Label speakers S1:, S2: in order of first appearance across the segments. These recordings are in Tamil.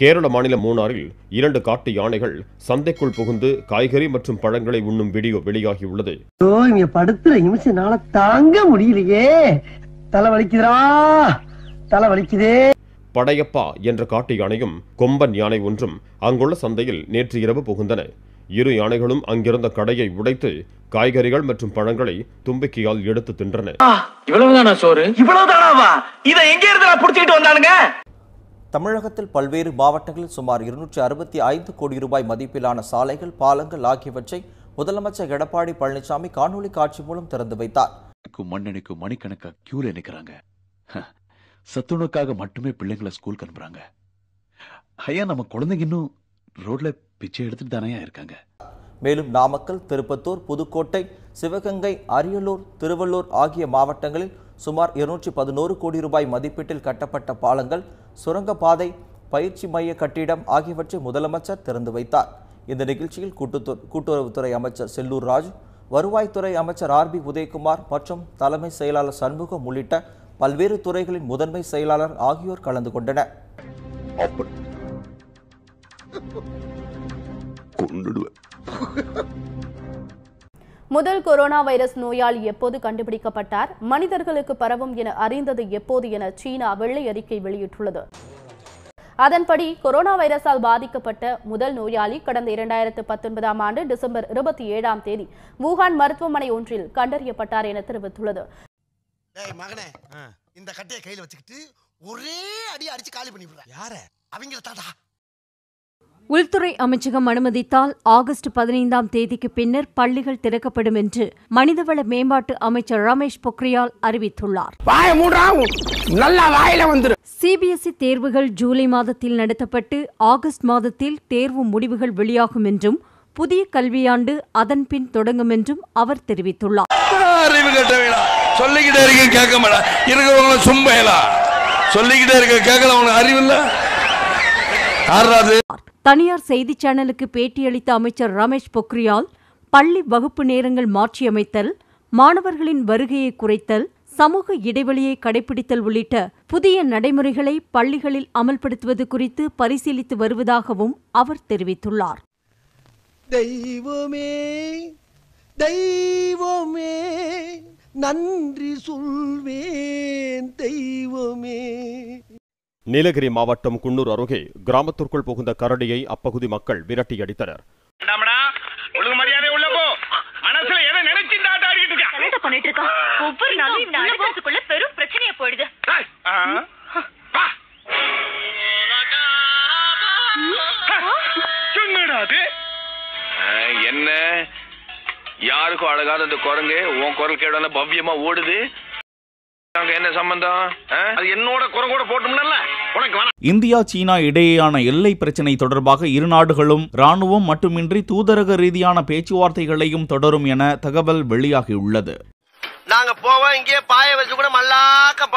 S1: கேரள மாநிலம் மூணாறில் இரண்டு காட்டு யானைகள் சந்தைக்குள் புகுந்து காய்கறி மற்றும் பழங்களை உண்ணும் வீடியோ வெளியாகியுள்ளது.
S2: படுத்துற தாங்க முடியலையே. தலை வலிக்குதுடா தலை வலிக்குதே
S1: படையப்பா என்ற காட்டு யானையும் கொம்பன் யானை ஒன்றும் அங்குள்ள சந்தையில் நேற்று இரவு புகுந்தன. இரு யானைகளும் அங்கிருந்த கடையை உடைத்து காய்கறிகள் மற்றும் பழங்களை தும்பிக்கையால் எடுத்து தின்றன.
S3: இவ்வளவுதானா சோறு?
S4: இவ்வளவுதானாவா? இத எங்க இருந்து புடிச்சிட்டு வந்தானுங்க?
S5: தமிழகத்தில் பல்வேறு மாவட்டங்களில் சுமார் இருநூற்றி அறுபத்தி ஐந்து கோடி ரூபாய் மதிப்பிலான சாலைகள் பாலங்கள் ஆகியவற்றை முதலமைச்சர் எடப்பாடி பழனிசாமி காணொலி காட்சி மூலம் திறந்து வைத்தார்.
S6: மண்ணெண்ணுக்கும் மணிக்கணக்கா கியூல நிக்கிறாங்க. சத்துணவுக்காக மட்டுமே பிள்ளைங்களை ஸ்கூலுக்கு அனுப்புறாங்க. ஐயா நம்ம குழந்தைங்க இன்னும் ரோட்ல பிச்சை எடுத்துட்டு தானே இருக்காங்க.
S5: மேலும் நாமக்கல் திருப்பத்தூர் புதுக்கோட்டை சிவகங்கை அரியலூர் திருவள்ளூர் ஆகிய மாவட்டங்களில் சுமார் இருநூற்றி பதினோரு கோடி ரூபாய் மதிப்பீட்டில் கட்டப்பட்ட பாலங்கள் சுரங்கப்பாதை பயிற்சி மைய கட்டிடம் ஆகியவற்றை முதலமைச்சர் திறந்து வைத்தார். இந்த நிகழ்ச்சியில் கூட்டுத்து- கூட்டுறவுத்துறை அமைச்சர் செல்லூர் ராஜு வருவாய்த்துறை அமைச்சர் ஆர் பி உதயகுமார் மற்றும் தலைமை செயலாளர் சண்முகம் உள்ளிட்ட பல்வேறு துறைகளின் முதன்மை செயலாளர் ஆகியோர் கலந்து கொண்டனர்.
S6: கொண்டுடுவேன்
S7: முதல் கொரோனா வைரஸ் நோயாளி எப்போது கண்டுபிடிக்கப்பட்டார் மனிதர்களுக்கு பரவும் என அறிந்தது எப்போது என சீனா வெள்ளை அறிக்கை வெளியிட்டுள்ளது. அதன்படி கொரோனா வைரஸால் பாதிக்கப்பட்ட முதல் நோயாளி கடந்த இரண்டாயிரத்து பத்தொன்பதாம் ஆண்டு டிசம்பர் இருபத்தி ஏழாம் தேதி வூகான் மருத்துவமனை ஒன்றில் கண்டறியப்பட்டார் என தெரிவித்துள்ளது.
S8: டேய் மகனே இந்த கட்டைய கையில வச்சுக்கிட்டு ஒரே அடி அடிச்சு காலி பண்ணி யார? அவங்கள தாடா
S9: உள்துறை அமைச்சகம் அனுமதித்தால் ஆகஸ்ட் பதினைந்தாம் தேதிக்கு பின்னர் பள்ளிகள் திறக்கப்படும் என்று மனிதவள மேம்பாட்டு அமைச்சர் ரமேஷ் பொக்ரியால் அறிவித்துள்ளார்.
S3: வாய மூடா நல்லா வாயில வந்துரு.
S9: சிபிஎஸ்இ தேர்வுகள் ஜூலை மாதத்தில் நடத்தப்பட்டு ஆகஸ்ட் மாதத்தில் தேர்வு முடிவுகள் வெளியாகும் என்றும் புதிய கல்வியாண்டு அதன்பின் தொடங்கும் என்றும் அவர் தெரிவித்துள்ளார்.
S10: சொல்லிக்கிட்டே இருக்க கேட்க மாட்டா இருக்கிறவங்கள சும்பையலா? சொல்லிக்கிட்டே இருக்க கேட்கல
S9: தனியார் செய்தி சேனலுக்கு பேட்டியளித்த அமைச்சர் ரமேஷ் பொக்ரியால் பள்ளி வகுப்பு நேரங்கள் மாற்றியமைத்தல் மாணவர்களின் வருகையை குறைத்தல் சமூக இடைவெளியை கடைபிடித்தல் உள்ளிட்ட புதிய நடைமுறைகளை பள்ளிகளில் அமல்படுத்துவது குறித்து பரிசீலித்து வருவதாகவும் அவர் தெரிவித்துள்ளார்.
S2: தெய்வமே தெய்வமே நன்றி சொல்வேன் தெய்வமே.
S1: நீலகிரி மாவட்டம் குன்னூர் அருகே கிராமத்திற்குள் புகுந்த கரடியை அப்பகுதி மக்கள் விரட்டியடித்தனர்.
S11: ஒவ்வொரு நாளும் இந்த அனுபவத்துக்குள்ள பெரும் பிரச்சனையா போயிடுது.
S10: என்ன? யாருக்கும் அழகாத அந்த குரங்கு உன் குரல் கேடான பவ்யமா ஓடுது. அங்க என்ன சம்பந்தம்? அது என்னோட குரங்கோட வேணாம்
S12: இந்தியா சீனா இடையேயான எல்லை பிரச்சினை தொடர்பாக இரு நாடுகளும் ராணுவம் மட்டுமின்றி தூதரக ரீதியான பேச்சுவார்த்தைகளையும் தொடரும் என தகவல் வெளியாகியுள்ளது.
S8: நாங்க போவோம் இங்கே பாய வச்சு கூட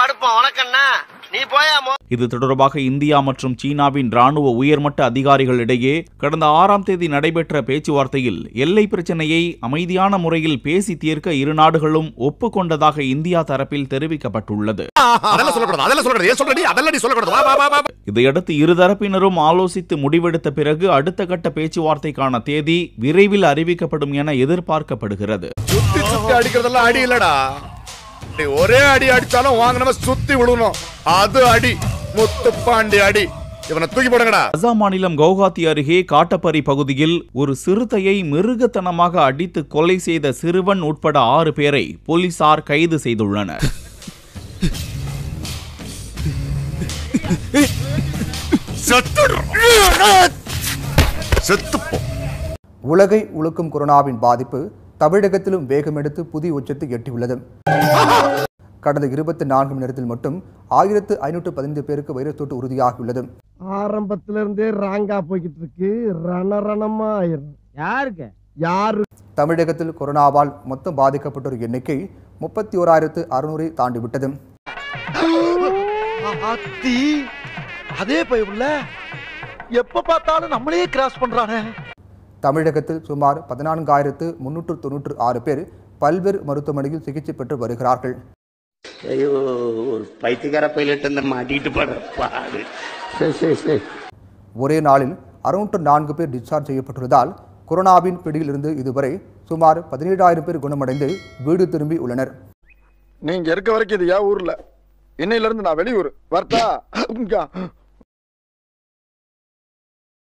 S8: படுப்போம். உனக்கண்ணா நீ போயா மோ
S12: இது தொடர்பாக இந்தியா மற்றும் சீனாவின் ராணுவ உயர்மட்ட அதிகாரிகளிடையே கடந்த ஆறாம் தேதி நடைபெற்ற பேச்சுவார்த்தையில் எல்லை பிரச்சினையை அமைதியான முறையில் பேசி தீர்க்க இரு நாடுகளும் ஒப்புக்கொண்டதாக இந்தியா தரப்பில் தெரிவிக்கப்பட்டுள்ளது.
S10: அதெல்லாம் சொல்லக்கூடாது அதெல்லாம் சொல்லக்கூடாது. ஏன் சொல்றடி? அதெல்லாம் நீ சொல்லக்கூடாது. வா, வா, வா, வா.
S12: இதையடுத்து இருதரப்பினரும் ஆலோசித்து முடிவெடுத்த பிறகு அடுத்த கட்ட பேச்சுவார்த்தைக்கான தேதி விரைவில் அறிவிக்கப்படும் என எதிர்பார்க்கப்படுகிறது.
S10: நீ ஒரே அடி அடிச்சாலும் வாங்கினவன் சுத்தி விழுணும் அது அடி முத்துப்பாண்டி அடி. இவனை தூக்கி போடுங்கடா.
S12: அசாம் மாநிலம் கவுஹாத்தி அருகே காட்டப்பரி பகுதியில் ஒரு சிறுத்தையை மிருகத்தனமாக அடித்து கொலை செய்த சிறுவன் உட்பட ஆறு பேரை போலீசார் கைது செய்துள்ளனர்.
S10: செத்துப்போ.
S13: உலகை உழுக்கும் கொரோனாவின் பாதிப்பு தமிழகத்திலும் வேகமெடுத்து புதிய உச்சத்தை எட்டியுள்ளது. கடந்த இருபத்தி நான்கு மணி நேரத்தில் மட்டும் ஆயிரத்து ஐநூற்று பதினைந்து பேருக்கு வைரஸ் தொற்று உறுதியாகியுள்ளது.
S2: ஆரம்பத்துல இருந்தே ராங்கா போய்கிட்டு இருக்கு. ரணரணமா ஆயிரும் யாருக்கு? யாரு?
S13: தமிழகத்தில் கொரோனாவால் மொத்தம் பாதிக்கப்பட்டோர் எண்ணிக்கை முப்பத்தி ஓராயிரத்து அறுநூறை தாண்டிவிட்டது.
S8: அதே பைப்புல எப்ப பார்த்தாலும் நம்மளே கிராஸ் பண்றானே.
S13: தமிழகத்தில் சுமார் பதினான்காயிரத்து முன்னூற்று தொன்னூற்று ஆறு பேர் பல்வேறு மருத்துவமனையில் சிகிச்சை பெற்று வருகிறார்கள்.
S14: ஐயோ ஒரு பைத்தியக்கார பைலட் படுற பாடு.
S13: ஒரே நாளில் அறுநூற்று நான்கு பேர் டிஸ்சார்ஜ் செய்யப்பட்டுள்ளதால் கொரோனாவின் பிடியிலிருந்து இதுவரை சுமார் பதினேழாயிரம் பேர் குணமடைந்து வீடு திரும்பி உள்ளனர்.
S15: நீங்க இருக்க வரைக்கும் இது ஏன் ஊர்ல. இன்னையில இருந்து நான் வெளியூர். வரட்டா